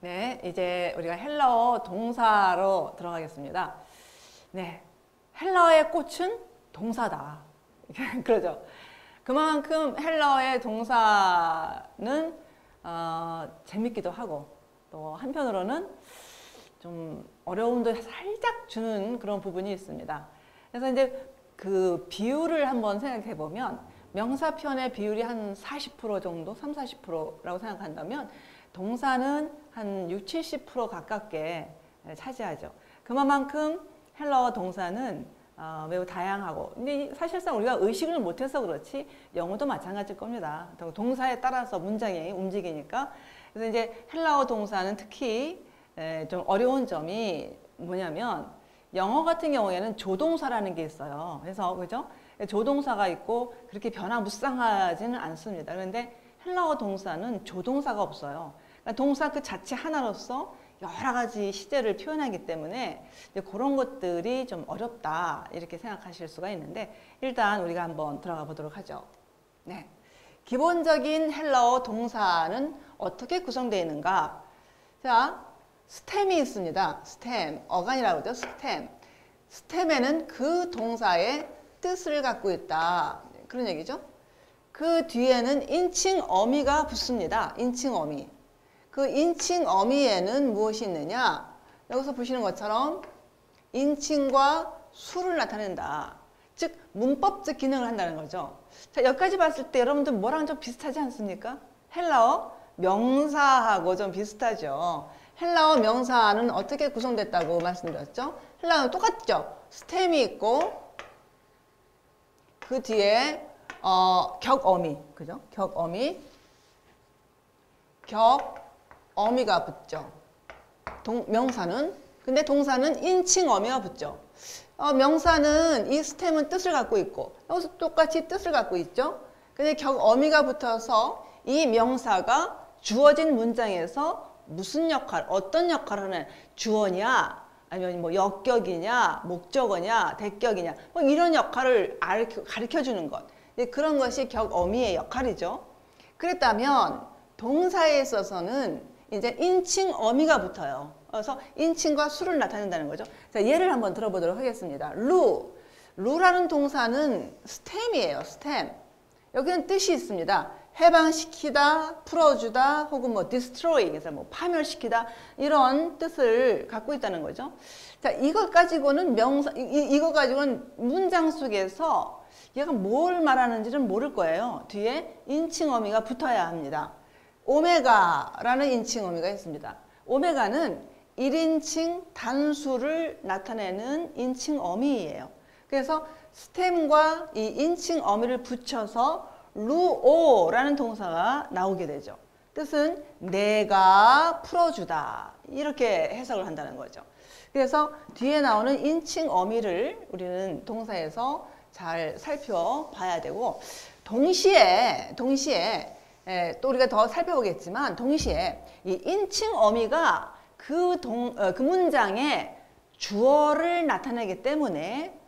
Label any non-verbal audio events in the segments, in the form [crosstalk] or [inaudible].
네, 이제 우리가 헬라어 동사로 들어가겠습니다. 네, 헬라어의 꽃은 동사다. [laughs] 그러죠. 그만큼 헬라어의 동사는 어, 재밌기도 하고 또 한편으로는 좀 어려움도 살짝 주는 그런 부분이 있습니다. 그래서 이제 그 비율을 한번 생각해 보면 명사편의 비율이 한 40% 정도, 3, 40%라고 생각한다면 동사는 한 6, 70% 가깝게 차지하죠. 그만큼 헬라어 동사는 어, 매우 다양하고 근데 사실상 우리가 의식을 못해서 그렇지 영어도 마찬가지일 겁니다. 동사에 따라서 문장이 움직이니까 그래서 이제 헬라어 동사는 특히 에, 좀 어려운 점이 뭐냐면 영어 같은 경우에는 조동사라는 게 있어요. 그래서 그죠? 조동사가 있고 그렇게 변화무쌍하지는 않습니다. 그런데 헬라어 동사는 조동사가 없어요. 그러니까 동사 그 자체 하나로서 여러 가지 시제를 표현하기 때문에 그런 것들이 좀 어렵다 이렇게 생각하실 수가 있는데 일단 우리가 한번 들어가 보도록 하죠. 네. 기본적인 헬라어 동사는 어떻게 구성되어 있는가? 자, 스템이 있습니다. 스템, 어간이라고 하죠. 스템. 스템에는 그 동사의 뜻을 갖고 있다. 그런 얘기죠. 그 뒤에는 인칭 어미가 붙습니다. 인칭 어미. 그 인칭 어미에는 무엇이 있느냐? 여기서 보시는 것처럼 인칭과 수를 나타낸다. 즉 문법적 기능을 한다는 거죠. 자 여기까지 봤을 때 여러분들 뭐랑 좀 비슷하지 않습니까? 헬라어 명사하고 좀 비슷하죠. 헬라어 명사는 어떻게 구성됐다고 말씀드렸죠? 헬라어는 똑같죠. 스템이 있고 그 뒤에 어, 격어미, 그죠? 격어미, 격 어미가 붙죠. 동, 명사는 근데 동사는 인칭 어미가 붙죠. 어, 명사는 이 스템은 뜻을 갖고 있고 여기서 똑같이 뜻을 갖고 있죠. 근데 격 어미가 붙어서 이 명사가 주어진 문장에서 무슨 역할, 어떤 역할을 하는 주어냐, 아니면 뭐 역격이냐, 목적어냐, 대격이냐, 뭐 이런 역할을 가르쳐 주는 것. 그런 것이 격 어미의 역할이죠. 그랬다면 동사에 있어서는 이제 인칭 어미가 붙어요. 그래서 인칭과 수를 나타낸다는 거죠. 자, 예를 한번 들어보도록 하겠습니다. 루. 루라는 동사는 스템이에요. 스템. 여기는 뜻이 있습니다. 해방시키다, 풀어주다, 혹은 뭐 destroy, 그래서 뭐 파멸시키다 이런 뜻을 갖고 있다는 거죠. 자, 이것 가지고는 명사, 이, 이거 가지고는 문장 속에서 얘가 뭘 말하는지는 모를 거예요. 뒤에 인칭 어미가 붙어야 합니다. 오메가라는 인칭 어미가 있습니다. 오메가는 1인칭 단수를 나타내는 인칭 어미예요. 그래서 스템과 이 인칭 어미를 붙여서 루오라는 동사가 나오게 되죠. 뜻은 내가 풀어주다 이렇게 해석을 한다는 거죠. 그래서 뒤에 나오는 인칭 어미를 우리는 동사에서 잘 살펴봐야 되고 동시에 동시에 예, 또 우리가 더 살펴보겠지만 동시에 이 인칭 어미가 그, 동, 어, 그 문장의 주어를 나타내기 때문에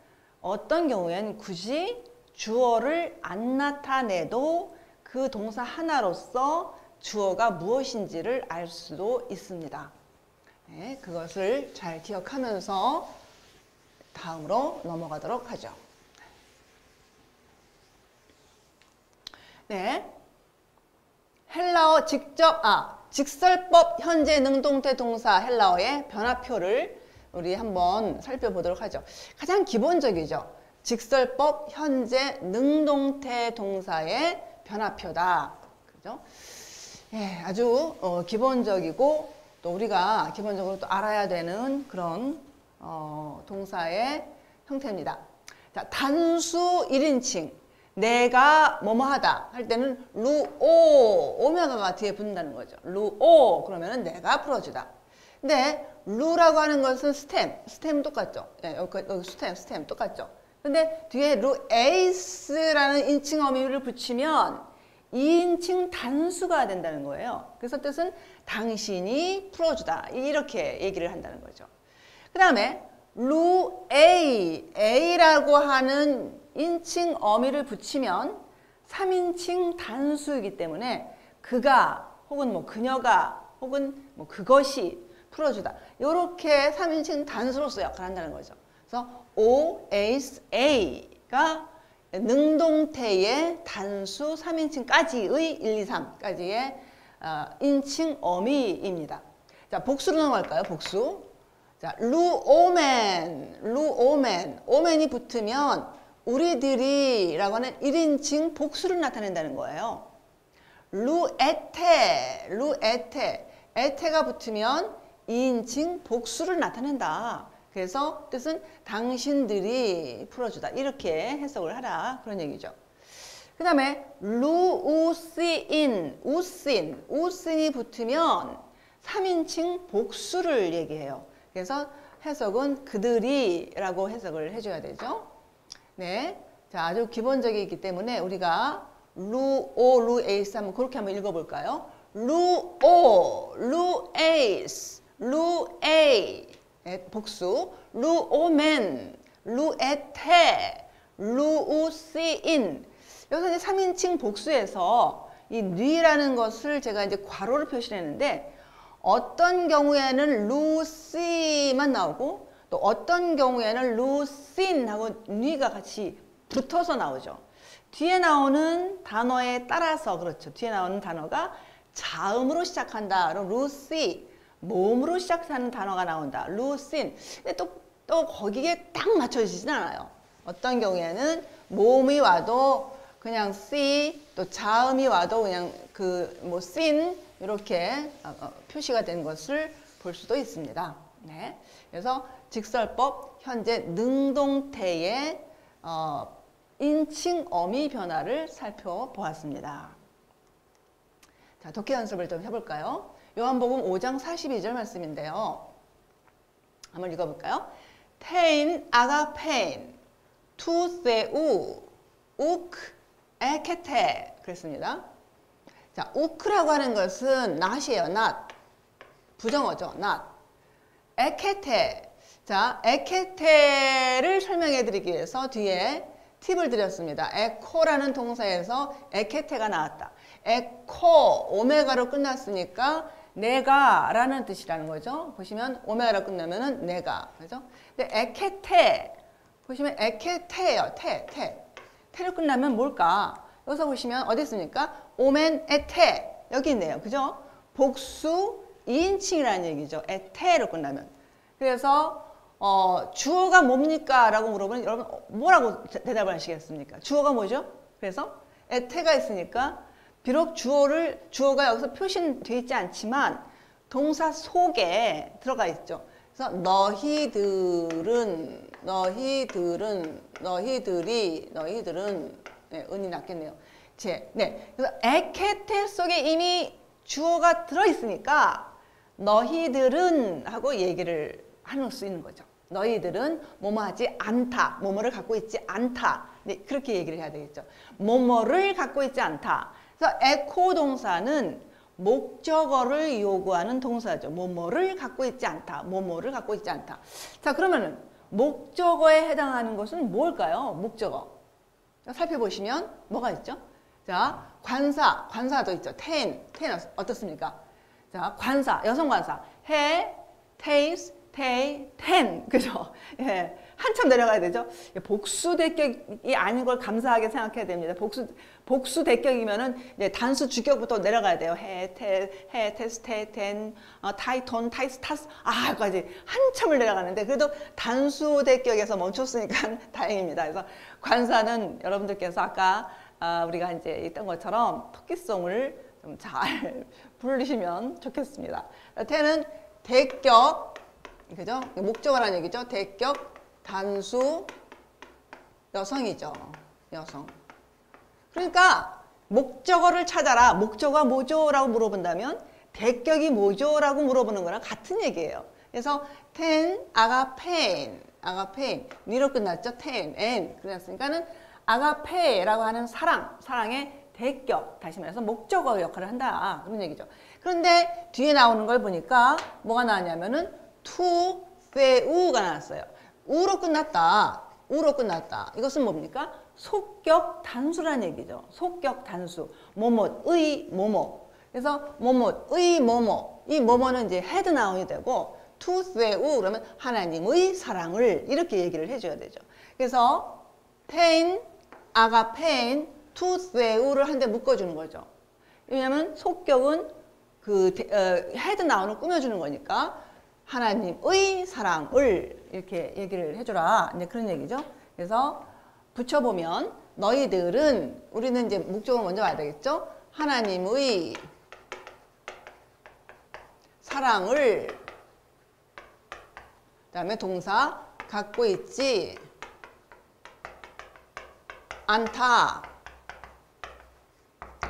어떤 경우에는 굳이 주어를 안 나타내도 그 동사 하나로서 주어가 무엇인지를 알 수도 있습니다. 네, 그것을 잘 기억하면서 다음으로 넘어가도록 하죠. 네. 헬라어 직접, 아, 직설법 현재 능동태 동사 헬라어의 변화표를 우리 한번 살펴보도록 하죠. 가장 기본적이죠. 직설법 현재 능동태 동사의 변화표다. 그죠? 예, 아주 어, 기본적이고 또 우리가 기본적으로 또 알아야 되는 그런 어, 동사의 형태입니다. 자, 단수 1인칭 내가 뭐뭐 하다 할 때는 루오 오메가가 뒤에 붙는다는 거죠. 루오 그러면은 내가 풀어주다. 근데 λυ라고 하는 것은 stem, stem 똑같죠. 예, 여기, 여기 stem, stem 똑같죠. 근데 뒤에 λύεις라는 인칭 어미를 붙이면 2인칭 단수가 된다는 거예요. 그래서 뜻은 당신이 풀어주다. 이렇게 얘기를 한다는 거죠. 그 다음에 λύει, ει라고 하는 인칭 어미를 붙이면 3인칭 단수이기 때문에 그가 혹은 뭐 그녀가 혹은 뭐 그것이 풀어주다. 이렇게 3인칭 단수로서 역할을 한다는 거죠. 그래서 O, S, A가 능동태의 단수 3인칭까지의 1, 2, 3까지의 어, 인칭 어미입니다. 자, 복수로 넘어갈까요? 복수. 자, 루오멘, 루오멘. 오멘이 붙으면 우리들이라고 하는 1인칭 복수를 나타낸다는 거예요. 루에테, 루에테. 에테가 붙으면 2인칭 복수를 나타낸다. 그래서 뜻은 당신들이 풀어주다. 이렇게 해석을 하라. 그런 얘기죠. 그 다음에 루우시인, 우신, 우신이 붙으면 3인칭 복수를 얘기해요. 그래서 해석은 그들이 라고 해석을 해줘야 되죠. 네. 자, 아주 기본적이기 때문에 우리가 λύω, λύεις 한번 그렇게 한번 읽어볼까요? λύω, λύεις, λύει. 네, 복수. λύομεν, λύετε, λύουσιν. 여기서 이제 3인칭 복수에서 이 ν라는 것을 제가 이제 괄호를 표시했는데 어떤 경우에는 λύουσι만 나오고 또 어떤 경우에는 λύουσιν하고 ν가 같이 붙어서 나오죠. 뒤에 나오는 단어에 따라서 그렇죠. 뒤에 나오는 단어가 자음으로 시작한다. 그럼 루시 몸으로 시작하는 단어가 나온다. 루신. 근데 또, 또 거기에 딱 맞춰지진 않아요. 어떤 경우에는 몸이 와도 그냥 C 또 자음이 와도 그냥 그뭐 sin 이렇게 어, 어, 표시가 된 것을 볼 수도 있습니다. 네. 그래서 직설법 현재 능동태의 어, 인칭 어미 변화를 살펴보았습니다. 자, 독해 연습을 좀 해볼까요? 요한복음 5장 42절 말씀인데요. 한번 읽어볼까요? 테인 아가페인 투세우 우크 에케테 그랬습니다. 자, 우크라고 하는 것은 not이에요. not. 부정어죠. not. ἔχετε. 자, ἔχετε를 설명해 드리기 위해서 뒤에 팁을 드렸습니다. ἔχω라는 동사에서 ἔχετε가 나왔다. ἔχω, 오메가로 끝났으니까 내가 라는 뜻이라는 거죠. 보시면 오메가로 끝나면 은 내가. 그죠? 근데 ἔχετε. 보시면 ἔχετε예요. τε, τε. τε로 끝나면 뭘까? 여기서 보시면 어디 있습니까? ομεν ετε. 여기 있네요. 그죠? 복수 2인칭이라는 얘기죠. 에테로 끝나면. 그래서 어, 주어가 뭡니까? 라고 물어보면 여러분 뭐라고 대답을 하시겠습니까? 주어가 뭐죠? 그래서 에테가 있으니까 비록 주어를 주어가 여기서 표시되어 있지 않지만 동사 속에 들어가 있죠. 그래서 너희들은 너희들은 너희들이 너희들은 네, 은이 낫겠네요. 제 네. 그래서 에케테 속에 이미 주어가 들어 있으니까 너희들은 하고 얘기를 할수 있는 거죠. 너희들은 뭐뭐 하지 않다. 뭐뭐를 갖고 있지 않다. 네, 그렇게 얘기를 해야 되겠죠. 뭐뭐를 갖고 있지 않다. 그래서 에코 동사는 목적어를 요구하는 동사죠. 뭐뭐를 갖고 있지 않다. 뭐뭐를 갖고 있지 않다. 자, 그러면은 목적어에 해당하는 것은 뭘까요? 목적어. 살펴보시면 뭐가 있죠? 자, 관사, 관사도 있죠. τήν, τήν 어떻습니까? 자, 관사, 여성 관사. ἡ, τῆς τῇ, τήν. 그죠? 예. 한참 내려가야 되죠. 복수 대격이 아닌 걸 감사하게 생각해야 됩니다. 복수 복수 대격이면은 이제 단수 주격부터 내려가야 돼요. ἡ, τῆ, ἡ, τῆς, τῇ, τήν, 어, αἱ τῶν, ταῖς, τάς, 아, 까지 한참을 내려가는데 그래도 단수 대격에서 멈췄으니까 [laughs] 다행입니다. 그래서 관사는 여러분들께서 아까 아, 우리가 이제 있던 것처럼 토끼송을 좀 잘 [laughs] 부르시면 좋겠습니다. 태는 대격, 그죠? 목적어라는 얘기죠. 대격, 단수 여성이죠. 여성. 그러니까 목적어를 찾아라. 목적어가 뭐죠? 라고 물어본다면 대격이 뭐죠? 라고 물어보는 거랑 같은 얘기예요. 그래서 τήν, ἀγάπην, ἀγάπην. ν로 끝났죠? τήν, ην. 그랬으니까는 아가페라고 하는 사랑, 사랑의 대격, 다시 말해서 목적어 역할을 한다. 그런 얘기죠. 그런데 뒤에 나오는 걸 보니까 뭐가 나왔냐면은 τοῦ, θεοῦ가 나왔어요. ου로 끝났다. ου로 끝났다. 이것은 뭡니까? 속격 단수란 얘기죠. 속격 단수. 뭐뭐의 뭐뭐. 그래서 뭐뭐의 뭐뭐 이 뭐뭐는 이제 head noun이 되고 τοῦ θεοῦ 그러면 하나님의 사랑을 이렇게 얘기를 해줘야 되죠. 그래서 τήν ἀγάπην τοῦ θεοῦ를 한대 묶어주는 거죠. 왜냐하면 속격은 그 어, head noun을 꾸며주는 거니까 하나님의 사랑을 이렇게 얘기를 해줘라. 이제 그런 얘기죠. 그래서 붙여보면 너희들은 우리는 이제 목적을 먼저 봐야 되겠죠. 하나님의 사랑을 그 다음에 동사 갖고 있지 않다.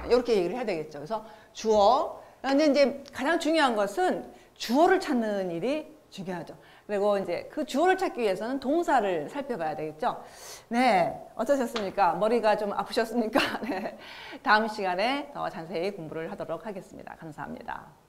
이렇게 얘기를 해야 되겠죠. 그래서 주어. 근데 이제 가장 중요한 것은 주어를 찾는 일이 중요하죠. 그리고 이제 그 주어를 찾기 위해서는 동사를 살펴봐야 되겠죠. 네. 어떠셨습니까? 머리가 좀 아프셨습니까? [laughs] 네. 다음 시간에 더 자세히 공부를 하도록 하겠습니다. 감사합니다.